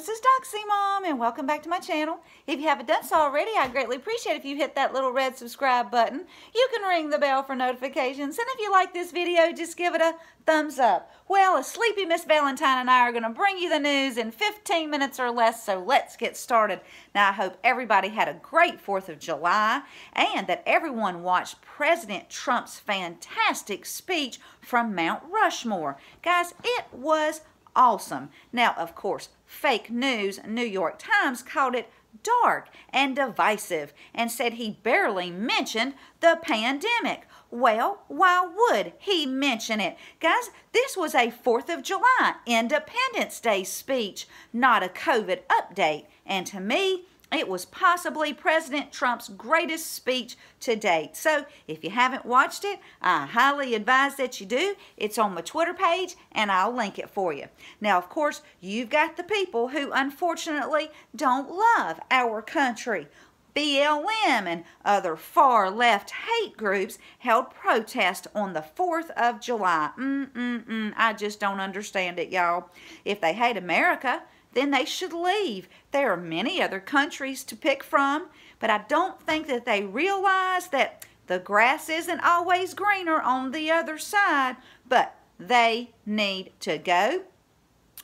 this is Doxie Mom and welcome back to my channel. If you haven't done so already, I'd greatly appreciate if you hit that little red subscribe button. You can ring the bell for notifications and if you like this video, just give it a thumbs up. Well, a sleepy Miss Valentine and I are going to bring you the news in 15 minutes or less, so let's get started. Now, I hope everybody had a great 4th of July and that everyone watched President Trump's fantastic speech from Mount Rushmore. Guys, it was awesome. Now, of course, fake news, New York Times called it dark and divisive and said he barely mentioned the pandemic. Well, why would he mention it? Guys, this was a 4th of July Independence Day speech, not a COVID update. And to me, it was possibly President Trump's greatest speech to date. So if you haven't watched it, I highly advise that you do. It's on my Twitter page and I'll link it for you. Now, of course, you've got the people who unfortunately don't love our country. BLM and other far left hate groups held protest on the 4th of July. Mm-mm-mm, I just don't understand it, y'all. If they hate America, then they should leave. There are many other countries to pick from, but I don't think that they realize that the grass isn't always greener on the other side, but they need to go.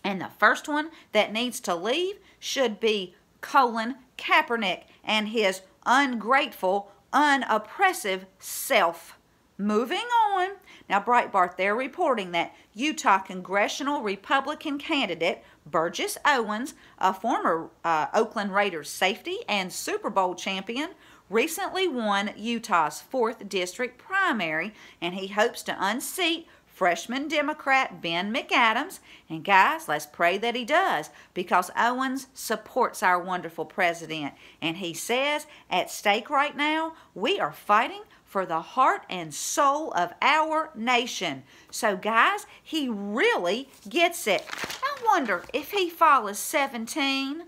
And the first one that needs to leave should be Colin Kaepernick and his ungrateful, unoppressive self. Moving on. Now, Breitbart, they're reporting that Utah congressional Republican candidate Burgess Owens, a former uh, Oakland Raiders safety and Super Bowl champion, recently won Utah's 4th District primary, and he hopes to unseat freshman Democrat Ben McAdams. And guys, let's pray that he does because Owens supports our wonderful president. And he says, at stake right now, we are fighting for the heart and soul of our nation. So, guys, he really gets it. I wonder if he follows 17.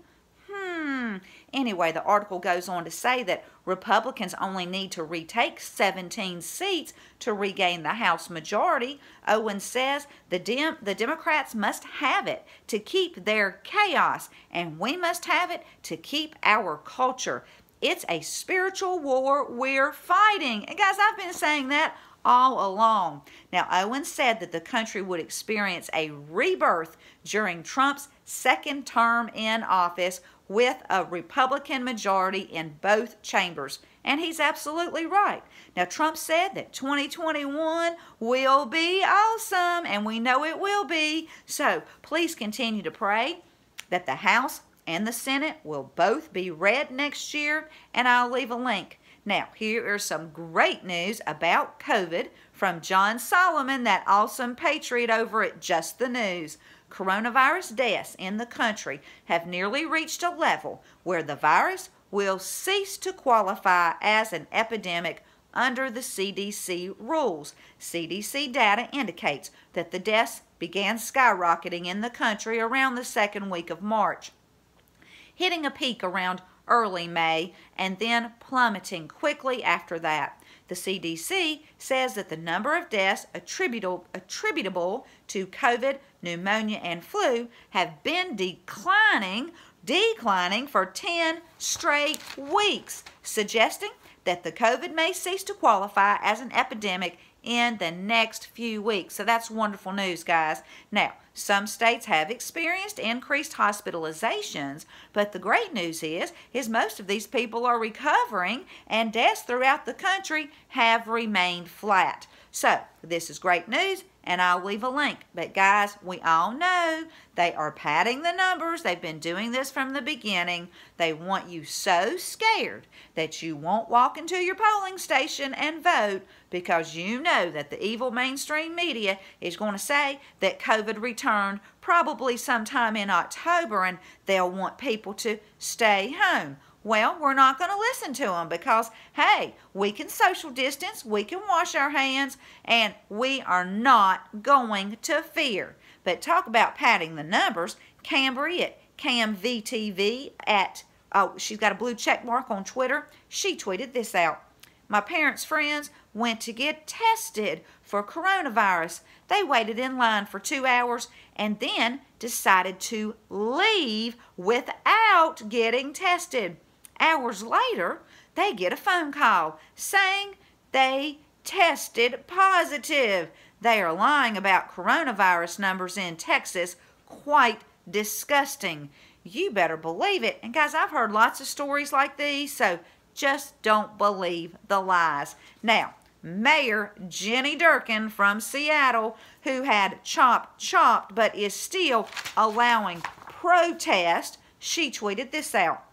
Hmm. Anyway, the article goes on to say that Republicans only need to retake 17 seats to regain the House majority. Owen says the, Dem the Democrats must have it to keep their chaos, and we must have it to keep our culture. It's a spiritual war we're fighting. And guys, I've been saying that all along. Now, Owen said that the country would experience a rebirth during Trump's second term in office with a Republican majority in both chambers. And he's absolutely right. Now, Trump said that 2021 will be awesome, and we know it will be. So please continue to pray that the House and the Senate will both be red next year, and I'll leave a link. Now, here is some great news about COVID from John Solomon, that awesome patriot over at Just the News. Coronavirus deaths in the country have nearly reached a level where the virus will cease to qualify as an epidemic under the CDC rules. CDC data indicates that the deaths began skyrocketing in the country around the second week of March hitting a peak around early May and then plummeting quickly after that. The CDC says that the number of deaths attributable, attributable to COVID, pneumonia, and flu have been declining, declining for 10 straight weeks, suggesting that the COVID may cease to qualify as an epidemic in the next few weeks. So that's wonderful news, guys. Now, some states have experienced increased hospitalizations, but the great news is, is most of these people are recovering and deaths throughout the country have remained flat. So, this is great news and I'll leave a link. But guys, we all know they are padding the numbers. They've been doing this from the beginning. They want you so scared that you won't walk into your polling station and vote because you know that the evil mainstream media is going to say that COVID returned probably sometime in October and they'll want people to stay home. Well, we're not going to listen to them because, hey, we can social distance, we can wash our hands, and we are not going to fear. But talk about padding the numbers. Cambry at CamVTV at, oh, she's got a blue check mark on Twitter. She tweeted this out. My parents' friends went to get tested for coronavirus. They waited in line for two hours and then decided to leave without getting tested. Hours later, they get a phone call saying they tested positive. They are lying about coronavirus numbers in Texas. Quite disgusting. You better believe it. And guys, I've heard lots of stories like these, so just don't believe the lies. Now, Mayor Jenny Durkan from Seattle, who had chopped chopped but is still allowing protest, she tweeted this out.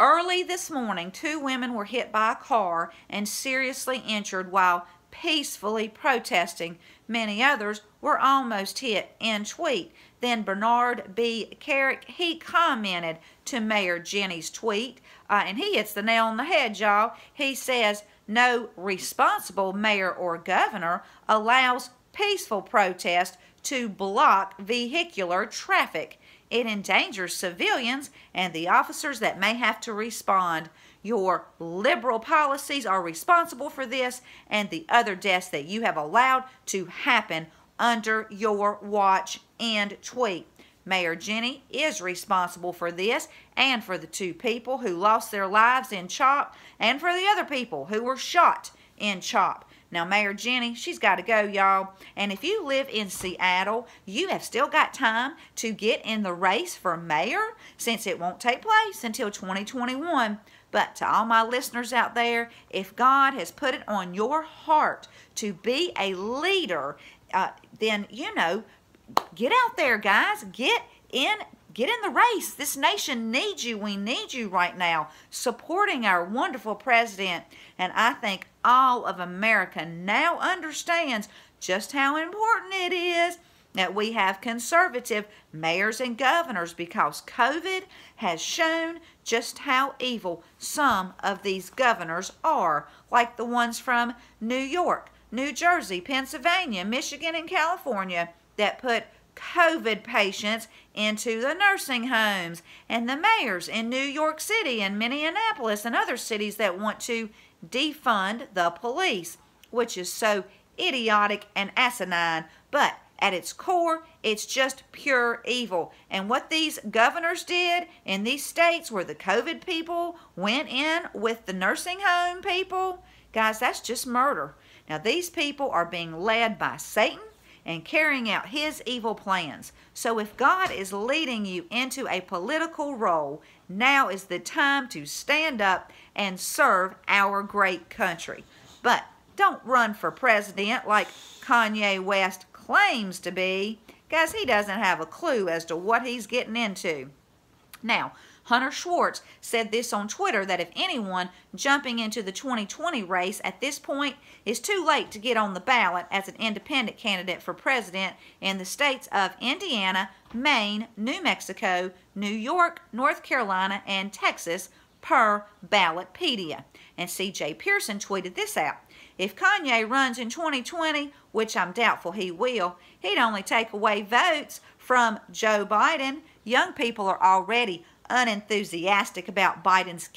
Early this morning, two women were hit by a car and seriously injured while peacefully protesting. Many others were almost hit in tweet. Then Bernard B. Kerik, he commented to Mayor Jenny's tweet, uh, and he hits the nail on the head, y'all. He says, no responsible mayor or governor allows peaceful protest to block vehicular traffic. It endangers civilians and the officers that may have to respond. Your liberal policies are responsible for this and the other deaths that you have allowed to happen under your watch and tweet. Mayor Jenny is responsible for this and for the two people who lost their lives in CHOP and for the other people who were shot in CHOP. Now, Mayor Jenny, she's got to go, y'all. And if you live in Seattle, you have still got time to get in the race for mayor since it won't take place until 2021. But to all my listeners out there, if God has put it on your heart to be a leader, uh, then, you know, get out there, guys. Get in Get in the race. This nation needs you. We need you right now, supporting our wonderful president. And I think all of America now understands just how important it is that we have conservative mayors and governors because COVID has shown just how evil some of these governors are, like the ones from New York, New Jersey, Pennsylvania, Michigan, and California that put COVID patients into the nursing homes, and the mayors in New York City and Minneapolis and other cities that want to defund the police, which is so idiotic and asinine. But at its core, it's just pure evil. And what these governors did in these states where the COVID people went in with the nursing home people, guys, that's just murder. Now, these people are being led by Satan and carrying out his evil plans. So if God is leading you into a political role, now is the time to stand up and serve our great country. But don't run for president like Kanye West claims to be, because he doesn't have a clue as to what he's getting into. Now, Hunter Schwartz said this on Twitter that if anyone jumping into the 2020 race at this point is too late to get on the ballot as an independent candidate for president in the states of Indiana, Maine, New Mexico, New York, North Carolina, and Texas per Ballotpedia. And CJ Pearson tweeted this out. If Kanye runs in 2020, which I'm doubtful he will, he'd only take away votes from Joe Biden. Young people are already unenthusiastic about Biden's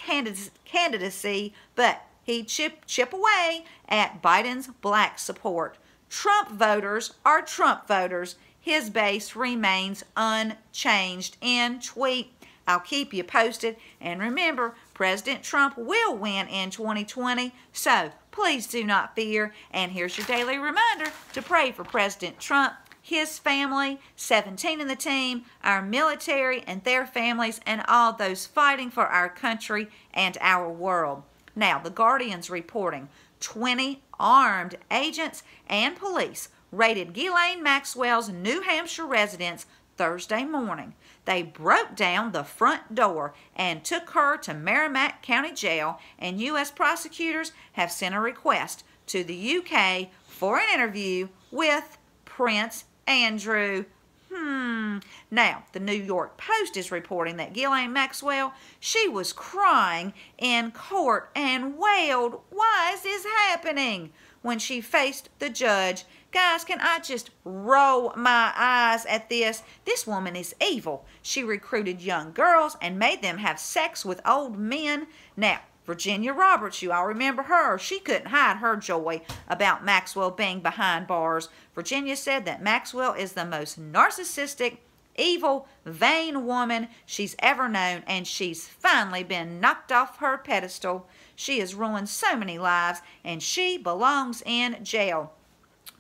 candidacy, but he'd chip, chip away at Biden's black support. Trump voters are Trump voters. His base remains unchanged. In tweet, I'll keep you posted. And remember, President Trump will win in 2020, so please do not fear. And here's your daily reminder to pray for President Trump his family, 17 in the team, our military and their families, and all those fighting for our country and our world. Now, the Guardian's reporting 20 armed agents and police raided Ghislaine Maxwell's New Hampshire residence Thursday morning. They broke down the front door and took her to Merrimack County Jail, and U.S. prosecutors have sent a request to the UK for an interview with Prince Andrew. Hmm. Now, the New York Post is reporting that Ghislaine Maxwell, she was crying in court and wailed, why is this happening? When she faced the judge. Guys, can I just roll my eyes at this? This woman is evil. She recruited young girls and made them have sex with old men. Now, Virginia Roberts, you all remember her. She couldn't hide her joy about Maxwell being behind bars. Virginia said that Maxwell is the most narcissistic, evil, vain woman she's ever known, and she's finally been knocked off her pedestal. She has ruined so many lives, and she belongs in jail.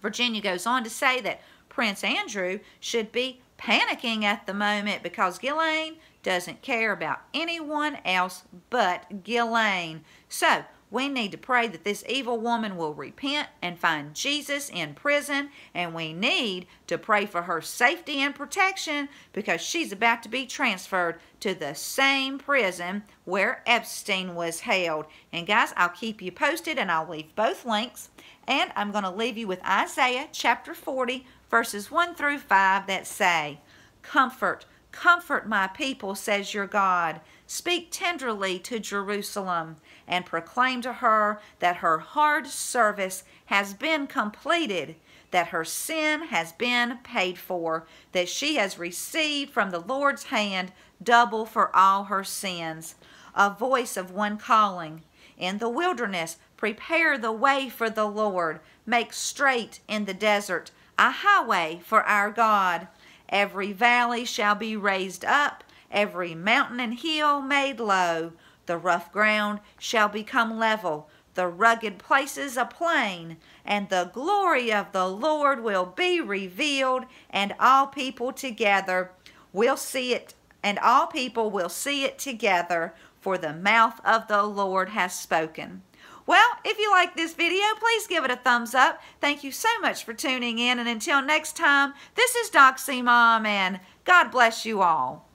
Virginia goes on to say that Prince Andrew should be panicking at the moment because Ghislaine doesn't care about anyone else but Ghislaine. So, we need to pray that this evil woman will repent and find Jesus in prison. And we need to pray for her safety and protection because she's about to be transferred to the same prison where Epstein was held. And guys, I'll keep you posted and I'll leave both links. And I'm going to leave you with Isaiah chapter 40, verses 1 through 5 that say, Comfort, comfort my people, says your God. Speak tenderly to Jerusalem and proclaim to her that her hard service has been completed, that her sin has been paid for, that she has received from the Lord's hand double for all her sins. A voice of one calling, In the wilderness, prepare the way for the Lord, make straight in the desert a highway for our God. Every valley shall be raised up, every mountain and hill made low. The rough ground shall become level, the rugged places a plain, and the glory of the Lord will be revealed, and all people together will see it, and all people will see it together, for the mouth of the Lord has spoken. Well, if you like this video, please give it a thumbs up. Thank you so much for tuning in, and until next time, this is Doxie Mom, and God bless you all.